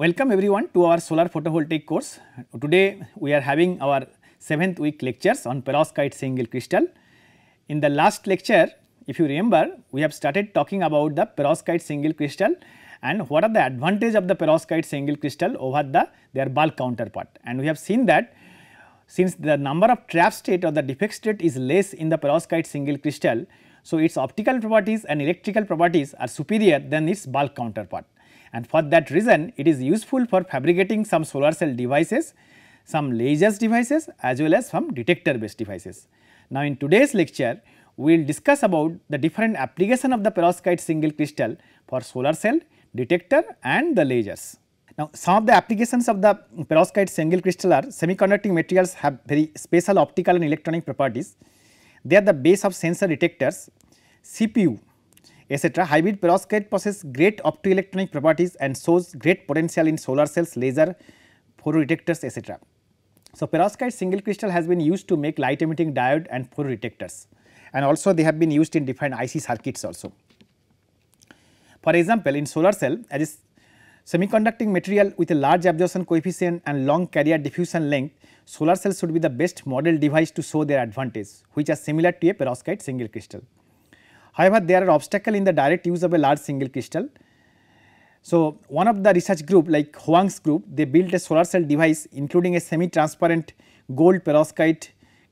Welcome everyone to our solar photovoltaic course. Today we are having our 7th week lectures on perovskite single crystal. In the last lecture if you remember we have started talking about the perovskite single crystal and what are the advantage of the perovskite single crystal over the their bulk counterpart and we have seen that since the number of trap state or the defect state is less in the perovskite single crystal. So, its optical properties and electrical properties are superior than its bulk counterpart and for that reason it is useful for fabricating some solar cell devices, some lasers devices as well as some detector based devices. Now, in today's lecture we will discuss about the different application of the perovskite single crystal for solar cell, detector and the lasers. Now, some of the applications of the perovskite single crystal are semiconducting materials have very special optical and electronic properties. They are the base of sensor detectors, CPU etc. Hybrid perovskite possess great optoelectronic properties and shows great potential in solar cells, laser, photodetectors etc. So, perovskite single crystal has been used to make light emitting diode and photodetectors and also they have been used in different IC circuits also. For example, in solar cell as Semiconducting material with a large absorption coefficient and long carrier diffusion length, solar cells should be the best model device to show their advantage which are similar to a perovskite single crystal. However, there are obstacles in the direct use of a large single crystal. So, one of the research group like Huang's group they built a solar cell device including a semi transparent gold perovskite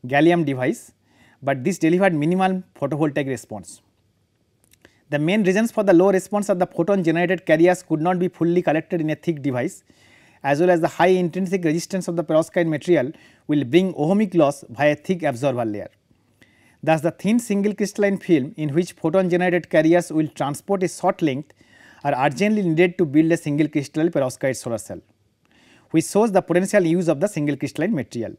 gallium device, but this delivered minimal photovoltaic response. The main reasons for the low response are the photon generated carriers could not be fully collected in a thick device as well as the high intrinsic resistance of the perovskite material will bring ohmic loss via thick absorber layer. Thus, the thin single crystalline film in which photon generated carriers will transport a short length are urgently needed to build a single crystalline perovskite solar cell, which shows the potential use of the single crystalline material.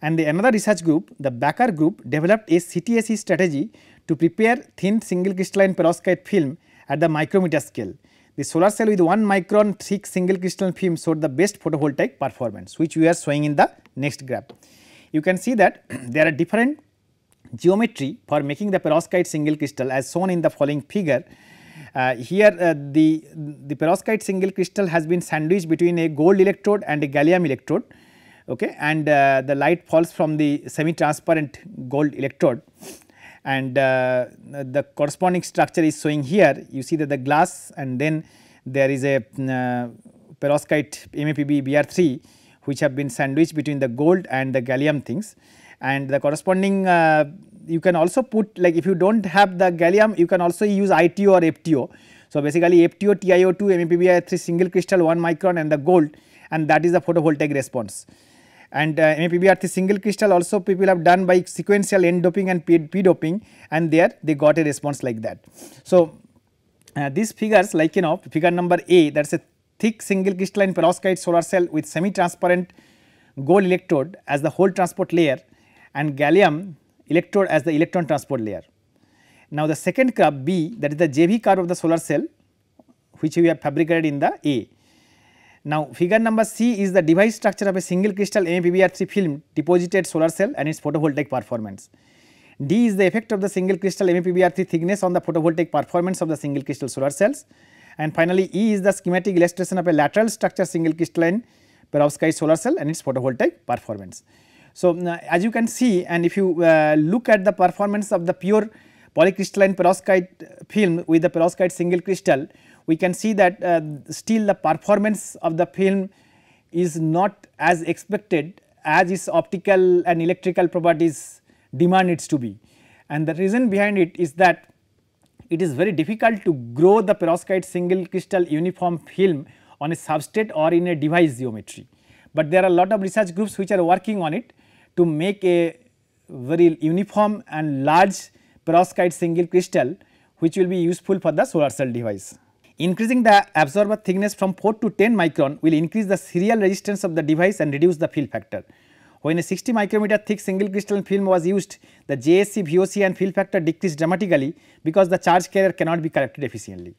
And the another research group, the Bakr group developed a CTSE strategy to prepare thin single crystalline perovskite film at the micrometer scale. The solar cell with 1 micron thick single crystalline film showed the best photovoltaic performance which we are showing in the next graph. You can see that there are different geometry for making the perovskite single crystal as shown in the following figure. Uh, here uh, the, the perovskite single crystal has been sandwiched between a gold electrode and a gallium electrode okay, and uh, the light falls from the semi transparent gold electrode. And uh, the corresponding structure is showing here. You see that the glass and then there is a uh, perovskite MAPB BR3 which have been sandwiched between the gold and the gallium things and the corresponding uh, you can also put like if you do not have the gallium you can also use ITO or FTO. So, basically FTO TiO2 MAPBr3 single crystal 1 micron and the gold and that is the photovoltaic response and uh, MAPBr3 single crystal also people have done by sequential N doping and P, P doping and there they got a response like that. So, uh, these figures like you know figure number A that is a thick single crystalline perovskite solar cell with semi transparent gold electrode as the hole transport layer and gallium electrode as the electron transport layer. Now, the second curve B that is the JV curve of the solar cell which we have fabricated in the A now, figure number C is the device structure of a single crystal MAPBr3 film deposited solar cell and its photovoltaic performance. D is the effect of the single crystal MAPBr3 thickness on the photovoltaic performance of the single crystal solar cells. And finally, E is the schematic illustration of a lateral structure single crystalline perovskite solar cell and its photovoltaic performance. So, uh, as you can see and if you uh, look at the performance of the pure polycrystalline perovskite film with the perovskite single crystal, we can see that uh, still the performance of the film is not as expected as its optical and electrical properties demand it to be. And the reason behind it is that it is very difficult to grow the perovskite single crystal uniform film on a substrate or in a device geometry. But there are a lot of research groups which are working on it to make a very uniform and large perovskite single crystal which will be useful for the solar cell device. Increasing the absorber thickness from 4 to 10 micron will increase the serial resistance of the device and reduce the fill factor. When a 60 micrometer thick single crystalline film was used, the JSC, VOC and fill factor decreased dramatically because the charge carrier cannot be corrected efficiently.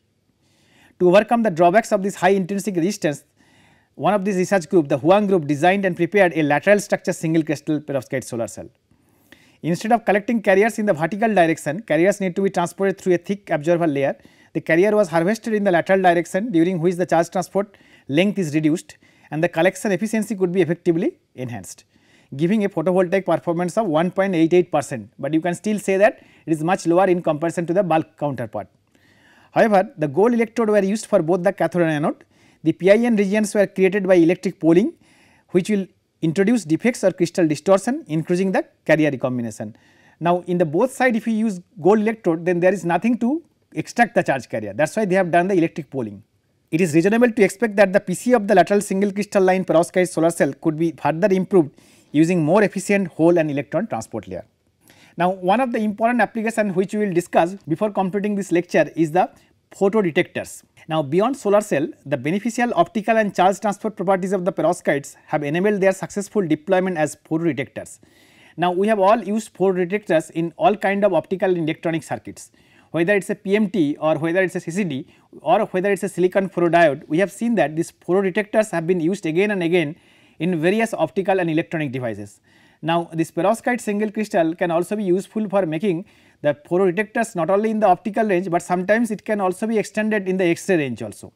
To overcome the drawbacks of this high intrinsic resistance, one of these research group, the Huang group designed and prepared a lateral structure single crystal perovskite solar cell. Instead of collecting carriers in the vertical direction, carriers need to be transported through a thick absorber layer the carrier was harvested in the lateral direction during which the charge transport length is reduced and the collection efficiency could be effectively enhanced giving a photovoltaic performance of 1.88 percent, but you can still say that it is much lower in comparison to the bulk counterpart. However, the gold electrode were used for both the cathode and anode. The PIN regions were created by electric poling which will introduce defects or crystal distortion increasing the carrier recombination. Now, in the both side if you use gold electrode then there is nothing to extract the charge carrier that is why they have done the electric poling. It is reasonable to expect that the PC of the lateral single crystalline perovskite solar cell could be further improved using more efficient hole and electron transport layer. Now, one of the important application which we will discuss before completing this lecture is the photodetectors. Now, beyond solar cell, the beneficial optical and charge transfer properties of the perovskites have enabled their successful deployment as photodetectors. Now, we have all used photodetectors in all kind of optical and electronic circuits whether it is a PMT or whether it is a CCD or whether it is a silicon photodiode, we have seen that these photodetectors have been used again and again in various optical and electronic devices. Now, this perovskite single crystal can also be useful for making the photodetectors not only in the optical range, but sometimes it can also be extended in the X-ray range also.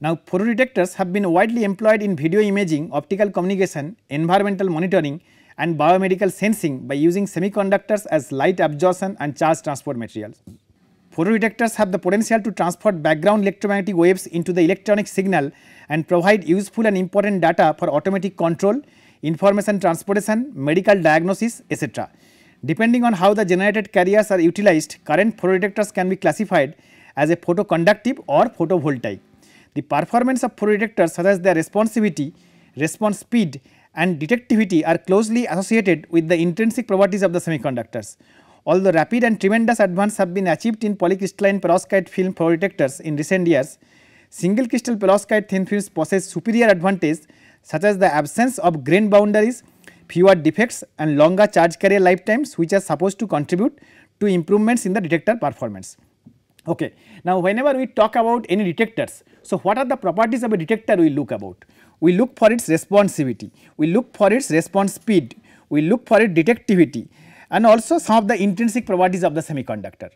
Now, photodetectors have been widely employed in video imaging, optical communication, environmental monitoring and biomedical sensing by using semiconductors as light absorption and charge transport materials. Photodetectors have the potential to transport background electromagnetic waves into the electronic signal and provide useful and important data for automatic control, information transportation, medical diagnosis etc. Depending on how the generated carriers are utilized, current photodetectors can be classified as a photoconductive or photovoltaic. The performance of photodetectors such as their responsivity, response speed and detectivity are closely associated with the intrinsic properties of the semiconductors. Although rapid and tremendous advance have been achieved in polycrystalline perovskite film photodetectors in recent years, Single crystal perovskite thin films possess superior advantage such as the absence of grain boundaries, fewer defects and longer charge carrier lifetimes which are supposed to contribute to improvements in the detector performance. Okay. Now, whenever we talk about any detectors, so what are the properties of a detector we look about? We look for its responsivity, we look for its response speed, we look for its detectivity and also some of the intrinsic properties of the semiconductor.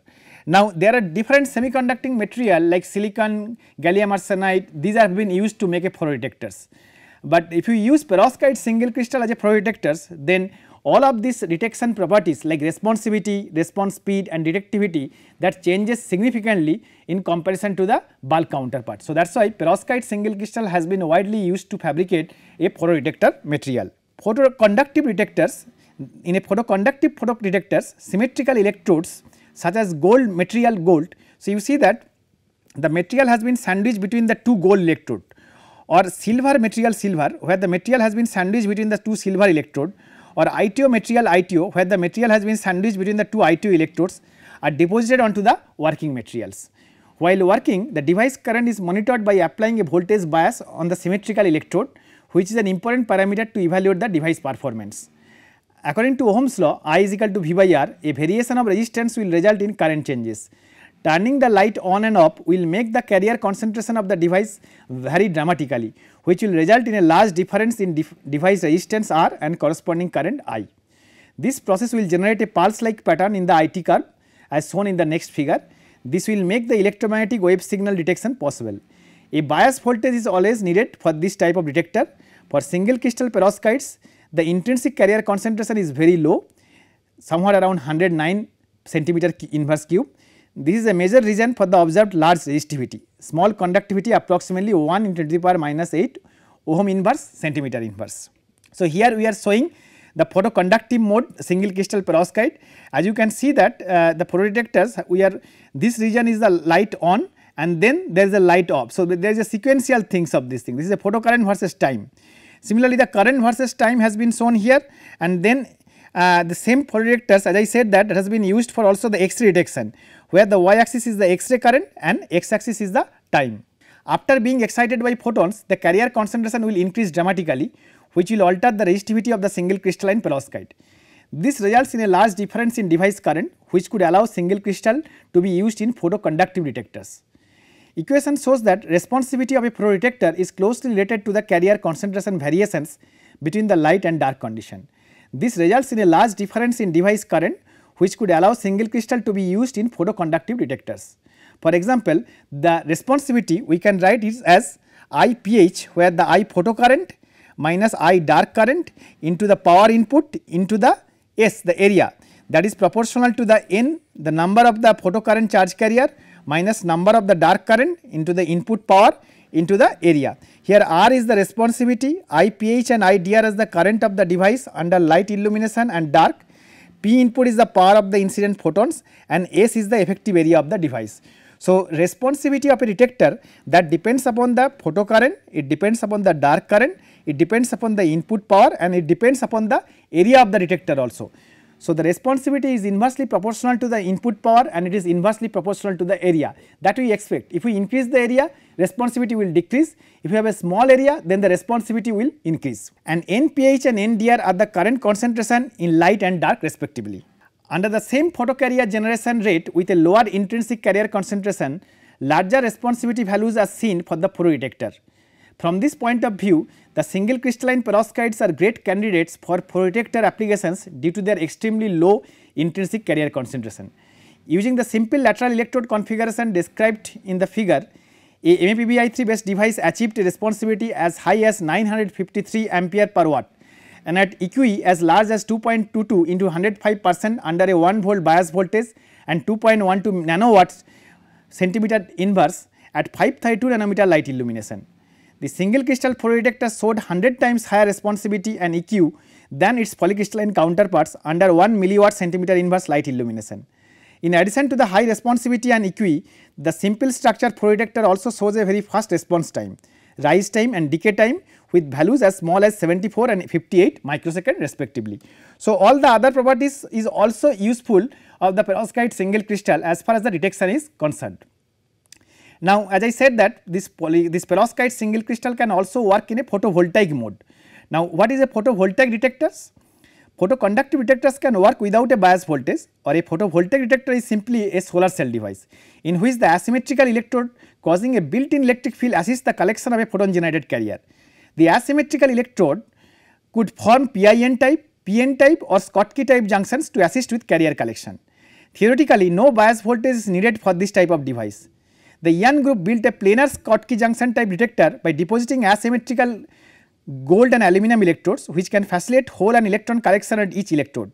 Now, there are different semiconducting material like silicon, gallium arsenide these have been used to make a photodetectors. But if you use perovskite single crystal as a photodetectors then all of these detection properties like responsivity, response speed and detectivity that changes significantly in comparison to the bulk counterpart. So, that is why perovskite single crystal has been widely used to fabricate a photodetector material. Photoconductive detectors in a photoconductive photodetectors symmetrical electrodes such as gold material gold. So, you see that the material has been sandwiched between the two gold electrode or silver material silver where the material has been sandwiched between the two silver electrode or ITO material ITO where the material has been sandwiched between the two ITO electrodes are deposited onto the working materials. While working the device current is monitored by applying a voltage bias on the symmetrical electrode which is an important parameter to evaluate the device performance. According to Ohm's law I is equal to V by R, a variation of resistance will result in current changes. Turning the light on and off will make the carrier concentration of the device vary dramatically which will result in a large difference in device resistance R and corresponding current I. This process will generate a pulse like pattern in the IT curve as shown in the next figure. This will make the electromagnetic wave signal detection possible. A bias voltage is always needed for this type of detector. For single crystal perovskites, the intrinsic carrier concentration is very low somewhere around 109 centimeter inverse cube. This is a major reason for the observed large resistivity, small conductivity approximately 1 into the power minus 8 ohm inverse centimeter inverse. So, here we are showing the photoconductive mode single crystal perovskite as you can see that uh, the photodetectors we are this region is the light on and then there is a light off. So, there is a sequential things of this thing this is a photocurrent versus time. Similarly, the current versus time has been shown here and then uh, the same photodetectors as I said that has been used for also the X-ray detection where the y axis is the X-ray current and x axis is the time. After being excited by photons the carrier concentration will increase dramatically which will alter the resistivity of the single crystalline perovskite. This results in a large difference in device current which could allow single crystal to be used in photoconductive detectors. Equation shows that responsivity of a photodetector is closely related to the carrier concentration variations between the light and dark condition. This results in a large difference in device current which could allow single crystal to be used in photoconductive detectors. For example, the responsivity we can write it as I pH where the I photocurrent minus I dark current into the power input into the S the area that is proportional to the N the number of the photocurrent charge carrier minus number of the dark current into the input power into the area. Here R is the responsivity, IPH and IDR is the current of the device under light illumination and dark, P input is the power of the incident photons and S is the effective area of the device. So, responsivity of a detector that depends upon the photocurrent, it depends upon the dark current, it depends upon the input power and it depends upon the area of the detector also. So, the responsivity is inversely proportional to the input power and it is inversely proportional to the area that we expect. If we increase the area, responsivity will decrease. If you have a small area, then the responsivity will increase. And NPH and NDR are the current concentration in light and dark respectively. Under the same photocarrier generation rate with a lower intrinsic carrier concentration, larger responsivity values are seen for the photodetector. From this point of view, the single crystalline perovskites are great candidates for photodetector applications due to their extremely low intrinsic carrier concentration. Using the simple lateral electrode configuration described in the figure, a MAPBI3 based device achieved a as high as 953 ampere per watt and at EQE as large as 2.22 into 105 percent under a 1 volt bias voltage and 2.12 nanowatts centimeter inverse at 532 nanometer light illumination. The single crystal photodetector showed 100 times higher responsivity and EQ than its polycrystalline counterparts under 1 milliwatt centimeter inverse light illumination. In addition to the high responsivity and EQ, the simple structure photodetector also shows a very fast response time, rise time and decay time with values as small as 74 and 58 microsecond respectively. So, all the other properties is also useful of the perovskite single crystal as far as the detection is concerned. Now, as I said that this poly, this perovskite single crystal can also work in a photovoltaic mode. Now, what is a photovoltaic detectors? Photoconductive detectors can work without a bias voltage or a photovoltaic detector is simply a solar cell device in which the asymmetrical electrode causing a built-in electric field assists the collection of a photon generated carrier. The asymmetrical electrode could form PIN type, PN type or Schottky type junctions to assist with carrier collection. Theoretically, no bias voltage is needed for this type of device. The Yan group built a planar Schottky junction type detector by depositing asymmetrical gold and aluminum electrodes which can facilitate hole and electron collection at each electrode.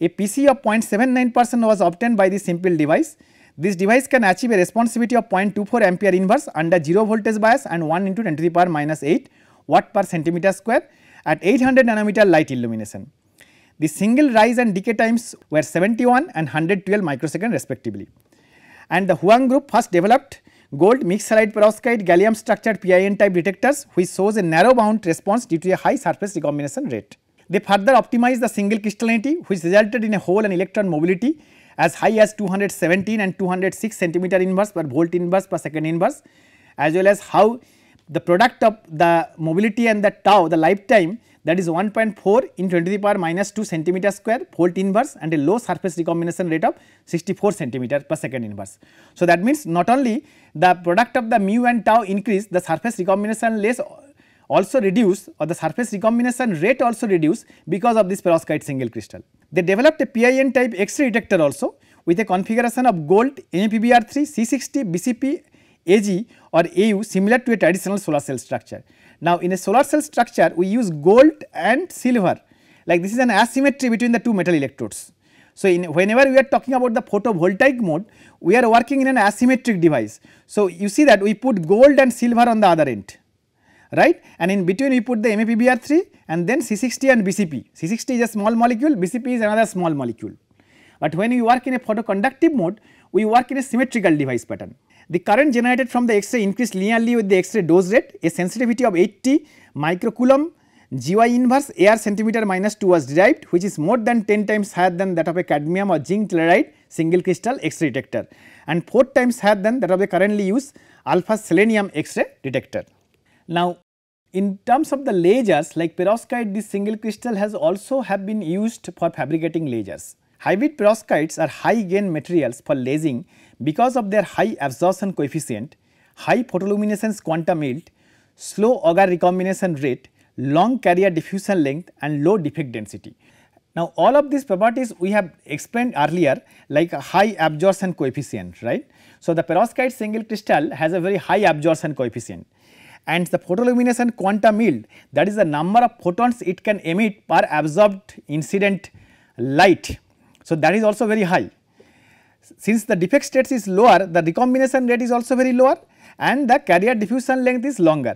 A PC of 0.79 percent was obtained by this simple device. This device can achieve a responsivity of 0.24 ampere inverse under 0 voltage bias and 1 into 10 to the power minus 8 watt per centimeter square at 800 nanometer light illumination. The single rise and decay times were 71 and 112 microsecond respectively and the Huang group first developed gold mixed halide perovskite gallium structured PIN type detectors which shows a narrow bound response due to a high surface recombination rate. They further optimized the single crystallinity which resulted in a hole and electron mobility as high as 217 and 206 centimeter inverse per volt inverse per second inverse as well as how the product of the mobility and the tau the lifetime that is 1.4 in 10 to the power minus 2 centimeter square volt inverse and a low surface recombination rate of 64 centimeter per second inverse. So, that means not only the product of the mu and tau increase the surface recombination less also reduce or the surface recombination rate also reduce because of this perovskite single crystal. They developed a PIN type X-ray detector also with a configuration of gold MAPBR3, C60, BCP, AG or AU similar to a traditional solar cell structure. Now, in a solar cell structure we use gold and silver like this is an asymmetry between the two metal electrodes. So, in whenever we are talking about the photovoltaic mode we are working in an asymmetric device. So, you see that we put gold and silver on the other end right and in between we put the MAPBR3 and then C60 and BCP. C60 is a small molecule, BCP is another small molecule. But when you work in a photoconductive mode we work in a symmetrical device pattern. The current generated from the X-ray increased linearly with the X-ray dose rate, a sensitivity of 80 microcoulomb GY inverse AR centimeter minus 2 was derived which is more than 10 times higher than that of a cadmium or zinc telluride single crystal X-ray detector and 4 times higher than that of the currently used alpha selenium X-ray detector. Now, in terms of the lasers like perovskite this single crystal has also have been used for fabricating lasers. Hybrid perovskites are high gain materials for lasing because of their high absorption coefficient, high photoluminescence quantum yield, slow Auger recombination rate, long carrier diffusion length and low defect density. Now, all of these properties we have explained earlier like high absorption coefficient right. So, the perovskite single crystal has a very high absorption coefficient and the photoluminescent quantum yield that is the number of photons it can emit per absorbed incident light. So, that is also very high. Since the defect states is lower the recombination rate is also very lower and the carrier diffusion length is longer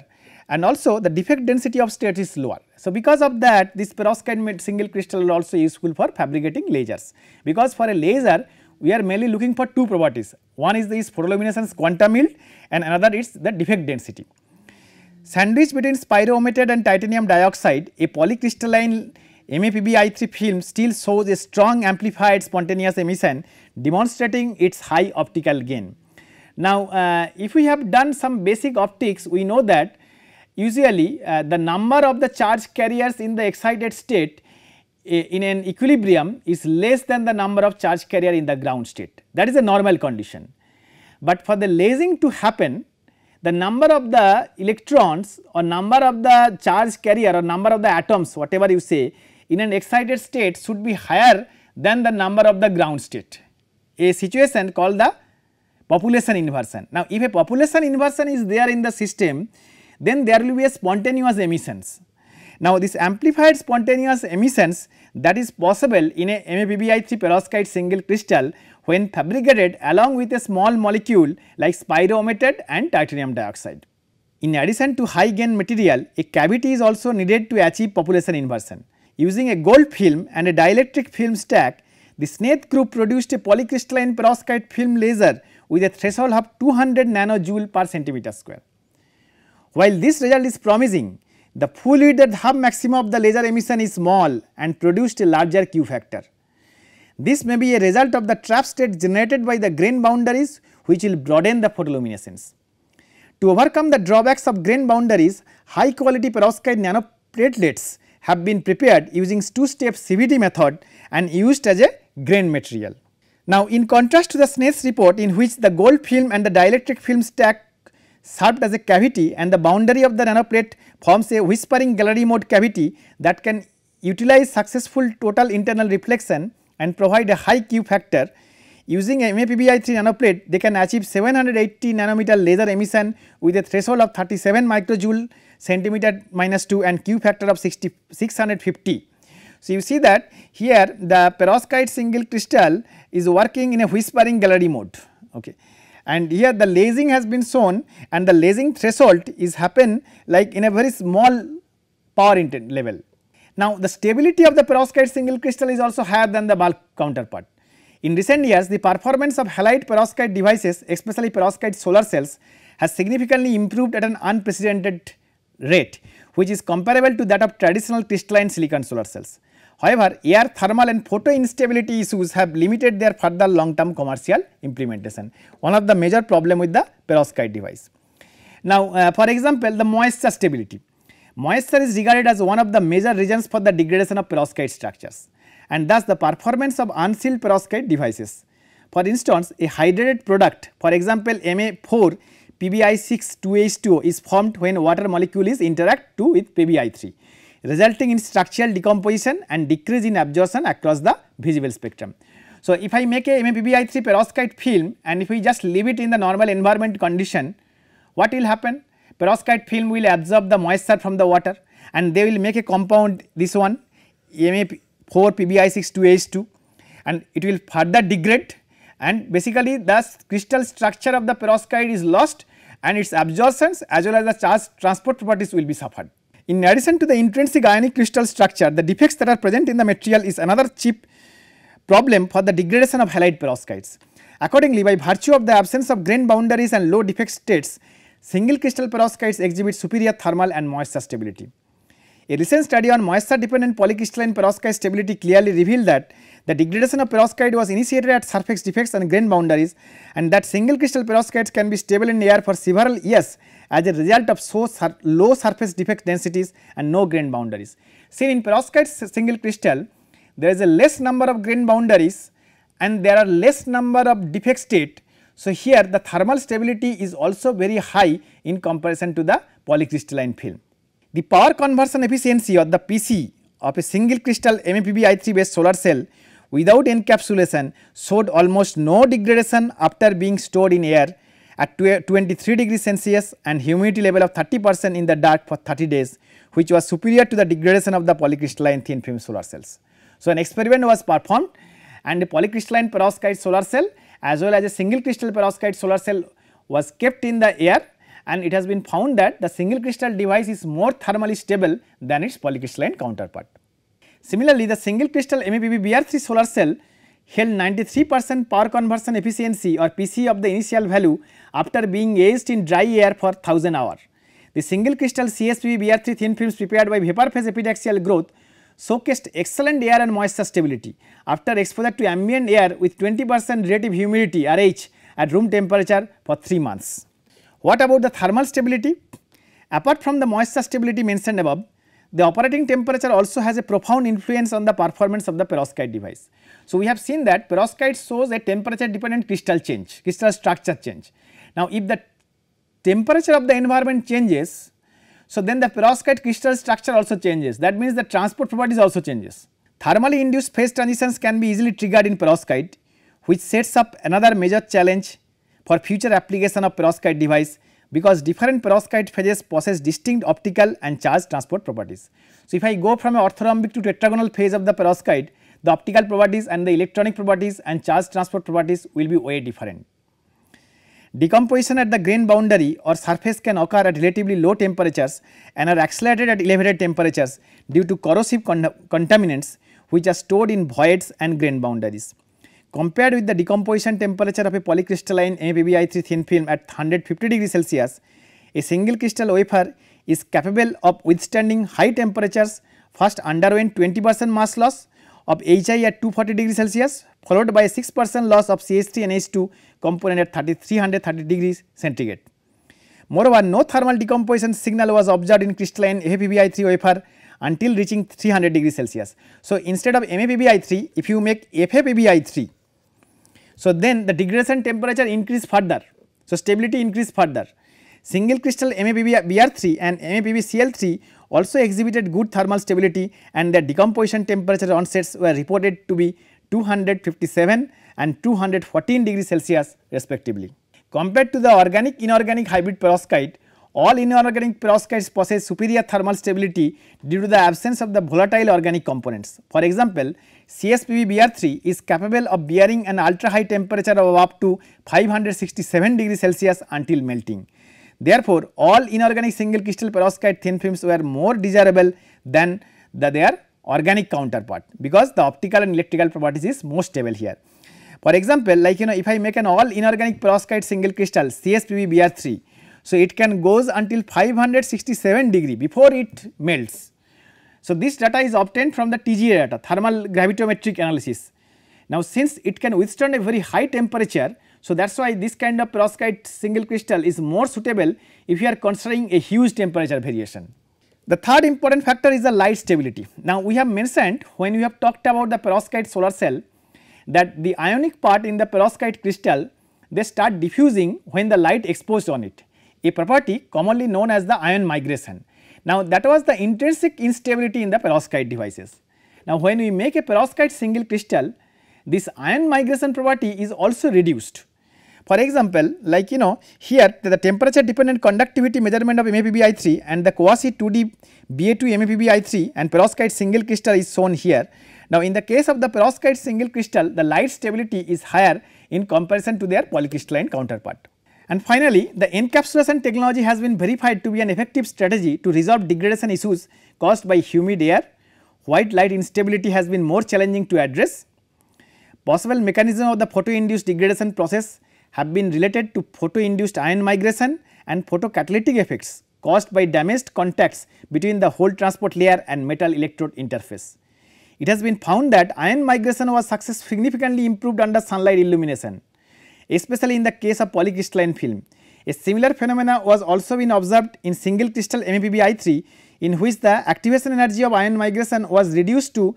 and also the defect density of state is lower. So, because of that this perovskite single crystal is also useful for fabricating lasers because for a laser we are mainly looking for two properties one is this photoluminescence quantum yield and another is the defect density. Sandwiched between spiro-OMeTAD and titanium dioxide a polycrystalline MAPBI3 film still shows a strong amplified spontaneous emission demonstrating its high optical gain. Now, uh, if we have done some basic optics we know that usually uh, the number of the charge carriers in the excited state in an equilibrium is less than the number of charge carrier in the ground state that is a normal condition. But for the lasing to happen the number of the electrons or number of the charge carrier or number of the atoms whatever you say in an excited state should be higher than the number of the ground state a situation called the population inversion. Now, if a population inversion is there in the system then there will be a spontaneous emissions. Now, this amplified spontaneous emissions that is possible in a MAPBI3 perovskite single crystal when fabricated along with a small molecule like spiro-OMeTAD and titanium dioxide. In addition to high gain material, a cavity is also needed to achieve population inversion. Using a gold film and a dielectric film stack, the Snaith group produced a polycrystalline perovskite film laser with a threshold of 200 nanojoule per centimeter square. While this result is promising, the full width at half maximum of the laser emission is small and produced a larger Q factor. This may be a result of the trap state generated by the grain boundaries which will broaden the photoluminescence. To overcome the drawbacks of grain boundaries, high quality perovskite nanoplatelets have been prepared using two step CVD method and used as a grain material. Now in contrast to the Snaith's report in which the gold film and the dielectric film stack served as a cavity and the boundary of the nanoplate forms a whispering gallery mode cavity that can utilize successful total internal reflection and provide a high Q factor. Using a MAPBI3 nanoplate they can achieve 780 nanometer laser emission with a threshold of 37 microjoule centimeter minus 2 and Q factor of 60, 650. So, you see that here the perovskite single crystal is working in a whispering gallery mode. Okay and here the lasing has been shown and the lasing threshold is happen like in a very small power intent level. Now the stability of the perovskite single crystal is also higher than the bulk counterpart. In recent years the performance of halide perovskite devices especially perovskite solar cells has significantly improved at an unprecedented rate which is comparable to that of traditional crystalline silicon solar cells. However, air thermal and photo instability issues have limited their further long term commercial implementation, one of the major problem with the perovskite device. Now, uh, for example, the moisture stability. Moisture is regarded as one of the major reasons for the degradation of perovskite structures and thus the performance of unsealed perovskite devices. For instance, a hydrated product for example, Ma4 PBI6 2H2O is formed when water molecule is interact to with PBI3 resulting in structural decomposition and decrease in absorption across the visible spectrum. So, if I make a MAPBI3 perovskite film and if we just leave it in the normal environment condition, what will happen? Perovskite film will absorb the moisture from the water and they will make a compound this one MA4 PBI62H2 and it will further degrade and basically the crystal structure of the perovskite is lost and its absorptions as well as the charge transport properties will be suffered. In addition to the intrinsic ionic crystal structure, the defects that are present in the material is another cheap problem for the degradation of halide perovskites. Accordingly, by virtue of the absence of grain boundaries and low defect states, single crystal perovskites exhibit superior thermal and moisture stability. A recent study on moisture dependent polycrystalline perovskite stability clearly revealed that the degradation of perovskite was initiated at surface defects and grain boundaries and that single crystal perovskites can be stable in air for several years as a result of so sur low surface defect densities and no grain boundaries. See in perovskite single crystal there is a less number of grain boundaries and there are less number of defect state. So, here the thermal stability is also very high in comparison to the polycrystalline film. The power conversion efficiency or the PC of a single crystal MAPBI3 based solar cell without encapsulation showed almost no degradation after being stored in air at 23 degrees Celsius and humidity level of 30 percent in the dark for 30 days which was superior to the degradation of the polycrystalline thin film solar cells. So, an experiment was performed and a polycrystalline perovskite solar cell as well as a single crystal perovskite solar cell was kept in the air and it has been found that the single crystal device is more thermally stable than its polycrystalline counterpart. Similarly, the single crystal MAPB BR3 solar cell held 93 percent power conversion efficiency or PC of the initial value after being aged in dry air for 1000 hour. The single crystal CSPB BR3 thin films prepared by vapor phase epitaxial growth showcased excellent air and moisture stability after exposure to ambient air with 20 percent relative humidity RH at room temperature for 3 months. What about the thermal stability? Apart from the moisture stability mentioned above, the operating temperature also has a profound influence on the performance of the perovskite device. So, we have seen that perovskite shows a temperature dependent crystal change, crystal structure change. Now, if the temperature of the environment changes, so then the perovskite crystal structure also changes that means the transport properties also changes. Thermally induced phase transitions can be easily triggered in perovskite which sets up another major challenge for future application of perovskite device because different perovskite phases possess distinct optical and charge transport properties. So, if I go from a orthorhombic to tetragonal phase of the perovskite, the optical properties and the electronic properties and charge transport properties will be way different. Decomposition at the grain boundary or surface can occur at relatively low temperatures and are accelerated at elevated temperatures due to corrosive con contaminants which are stored in voids and grain boundaries. Compared with the decomposition temperature of a polycrystalline MAPBI3 thin film at 150 degree Celsius, a single crystal wafer is capable of withstanding high temperatures first underwent 20 percent mass loss of HI at 240 degree Celsius followed by 6 percent loss of CH3 and H2 component at 30, 330 degrees centigrade. Moreover, no thermal decomposition signal was observed in crystalline FAPBI3 wafer until reaching 300 degrees Celsius. So, instead of MAPBI3 if you make FAPBI3, so then the degradation temperature increase further. So, stability increase further. Single crystal MAPBR3 and MAPBCL3 also exhibited good thermal stability and their decomposition temperature onsets were reported to be 257 and 214 degrees Celsius respectively. Compared to the organic inorganic hybrid perovskite, all inorganic perovskites possess superior thermal stability due to the absence of the volatile organic components. For example, CSPB BR3 is capable of bearing an ultra high temperature of up to 567 degrees Celsius until melting. Therefore, all inorganic single crystal perovskite thin films were more desirable than the their organic counterpart because the optical and electrical properties is most stable here. For example, like you know if I make an all inorganic perovskite single crystal CSPB BR3, so it can goes until 567 degree before it melts. So, this data is obtained from the TGA data thermal gravitometric analysis. Now, since it can withstand a very high temperature, so that is why this kind of perovskite single crystal is more suitable if you are considering a huge temperature variation. The third important factor is the light stability. Now, we have mentioned when we have talked about the perovskite solar cell that the ionic part in the perovskite crystal they start diffusing when the light exposed on it, a property commonly known as the ion migration. Now, that was the intrinsic instability in the perovskite devices. Now, when we make a perovskite single crystal, this ion migration property is also reduced. For example, like you know here the temperature dependent conductivity measurement of MAPBI3 and the quasi 2D BA2 MAPBI3 and perovskite single crystal is shown here. Now, in the case of the perovskite single crystal, the light stability is higher in comparison to their polycrystalline counterpart. And finally, the encapsulation technology has been verified to be an effective strategy to resolve degradation issues caused by humid air. White light instability has been more challenging to address. Possible mechanism of the photo-induced degradation process have been related to photo-induced ion migration and photocatalytic effects caused by damaged contacts between the hole transport layer and metal electrode interface. It has been found that ion migration was success significantly improved under sunlight illumination, especially in the case of polycrystalline film. A similar phenomena was also been observed in single crystal MAPBI3 in which the activation energy of ion migration was reduced to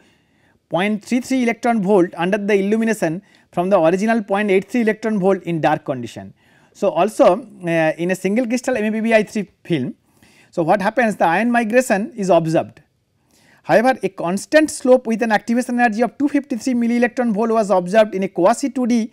0.33 electron volt under the illumination from the original 0.83 electron volt in dark condition. So, also uh, in a single crystal MAPBI3 film, so what happens the ion migration is observed However, a constant slope with an activation energy of 253 milli electron volt was observed in a quasi 2D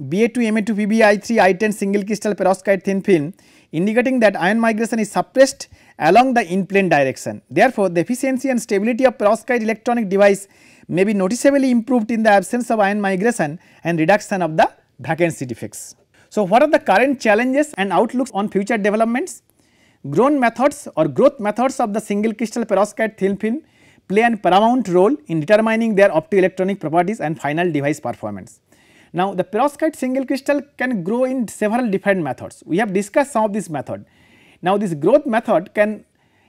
Ba2 Ma2 PbI3 I10 single crystal perovskite thin film indicating that ion migration is suppressed along the in plane direction. Therefore, the efficiency and stability of perovskite electronic device may be noticeably improved in the absence of ion migration and reduction of the vacancy defects. So, what are the current challenges and outlooks on future developments? Grown methods or growth methods of the single crystal perovskite thin film play an paramount role in determining their optoelectronic properties and final device performance. Now, the perovskite single crystal can grow in several different methods. We have discussed some of this method. Now, this growth method can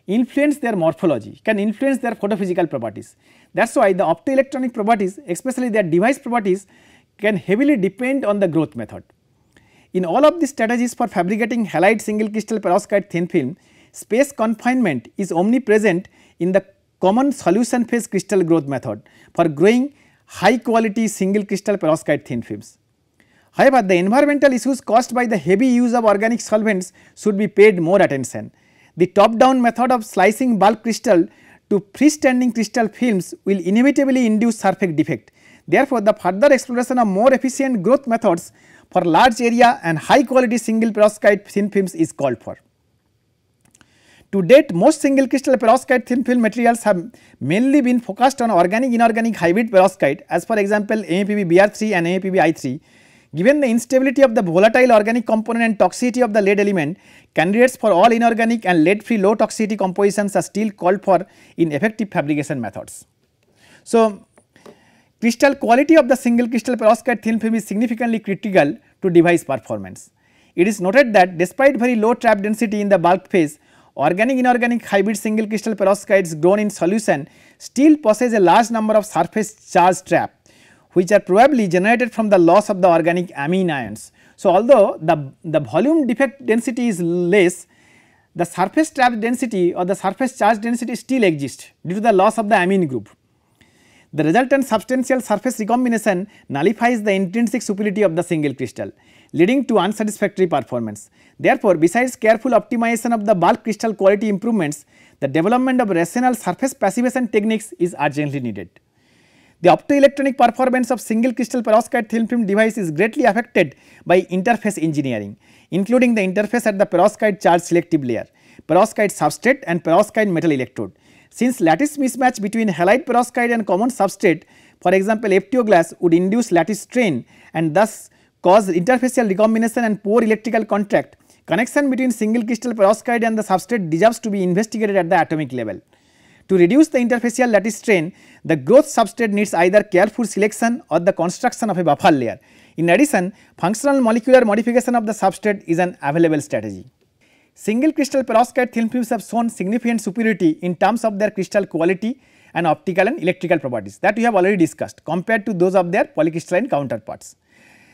influence their morphology, can influence their photophysical properties. That is why the optoelectronic properties especially their device properties can heavily depend on the growth method. In all of these strategies for fabricating halide single crystal perovskite thin film, space confinement is omnipresent in the common solution phase crystal growth method for growing high quality single crystal perovskite thin films. However, the environmental issues caused by the heavy use of organic solvents should be paid more attention. The top down method of slicing bulk crystal to freestanding crystal films will inevitably induce surface defect. Therefore, the further exploration of more efficient growth methods for large area and high quality single perovskite thin films is called for. To date most single crystal perovskite thin film materials have mainly been focused on organic inorganic hybrid perovskite as for example MAPB BR3 and MAPB I3. Given the instability of the volatile organic component and toxicity of the lead element, candidates for all inorganic and lead free low toxicity compositions are still called for in effective fabrication methods. So, crystal quality of the single crystal perovskite thin film is significantly critical to device performance. It is noted that despite very low trap density in the bulk phase, organic inorganic hybrid single crystal perovskites grown in solution still possess a large number of surface charge trap which are probably generated from the loss of the organic amine ions. So, although the, the volume defect density is less, the surface trap density or the surface charge density still exists due to the loss of the amine group. The resultant substantial surface recombination nullifies the intrinsic superiority of the single crystal leading to unsatisfactory performance. Therefore, besides careful optimization of the bulk crystal quality improvements, the development of rational surface passivation techniques is urgently needed. The optoelectronic performance of single crystal perovskite thin film device is greatly affected by interface engineering, including the interface at the perovskite charge selective layer, perovskite substrate and perovskite metal electrode. Since lattice mismatch between halide perovskite and common substrate, for example, FTO glass would induce lattice strain and thus cause interfacial recombination and poor electrical contact, connection between single crystal perovskite and the substrate deserves to be investigated at the atomic level. To reduce the interfacial lattice strain, the growth substrate needs either careful selection or the construction of a buffer layer. In addition, functional molecular modification of the substrate is an available strategy. Single crystal perovskite thin films have shown significant superiority in terms of their crystal quality and optical and electrical properties that we have already discussed compared to those of their polycrystalline counterparts.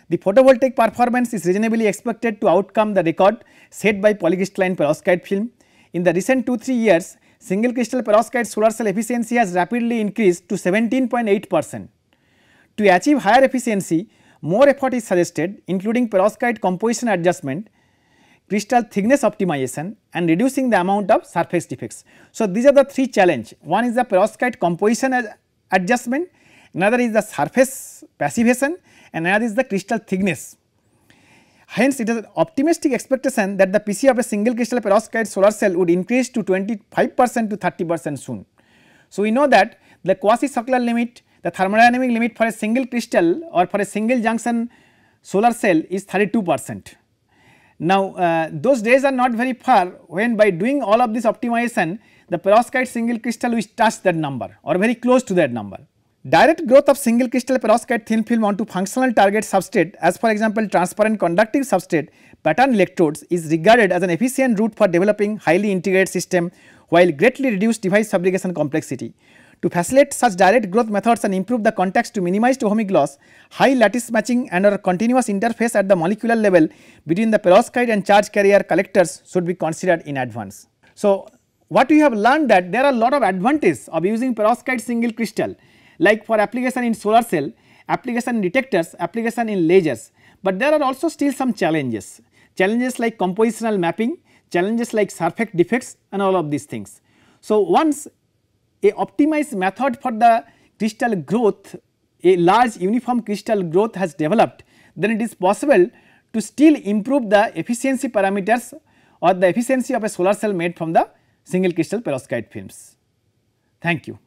The photovoltaic performance is reasonably expected to outcome the record set by polycrystalline perovskite film. In the recent 2-3 years, single crystal perovskite solar cell efficiency has rapidly increased to 17.8 percent. To achieve higher efficiency, more effort is suggested including perovskite composition adjustment, crystal thickness optimization and reducing the amount of surface defects. So, these are the three challenge. One is the perovskite composition adjustment, another is the surface passivation and another is the crystal thickness. Hence, it is an optimistic expectation that the PC of a single crystal perovskite solar cell would increase to 25 percent to 30 percent soon. So, we know that the quasi-circular limit, the thermodynamic limit for a single crystal or for a single junction solar cell is 32 percent. Now, uh, those days are not very far when by doing all of this optimization the perovskite single crystal will touch that number or very close to that number. Direct growth of single crystal perovskite thin film onto functional target substrate as for example transparent conductive substrate pattern electrodes is regarded as an efficient route for developing highly integrated system while greatly reduce device fabrication complexity. To facilitate such direct growth methods and improve the contacts to minimize ohmic loss, high lattice matching and or continuous interface at the molecular level between the perovskite and charge carrier collectors should be considered in advance. So, what we have learned that there are a lot of advantages of using perovskite single crystal like for application in solar cell, application in detectors, application in lasers, but there are also still some challenges, challenges like compositional mapping, challenges like surface defects and all of these things. So, once a optimized method for the crystal growth, a large uniform crystal growth has developed, then it is possible to still improve the efficiency parameters or the efficiency of a solar cell made from the single crystal perovskite films. Thank you.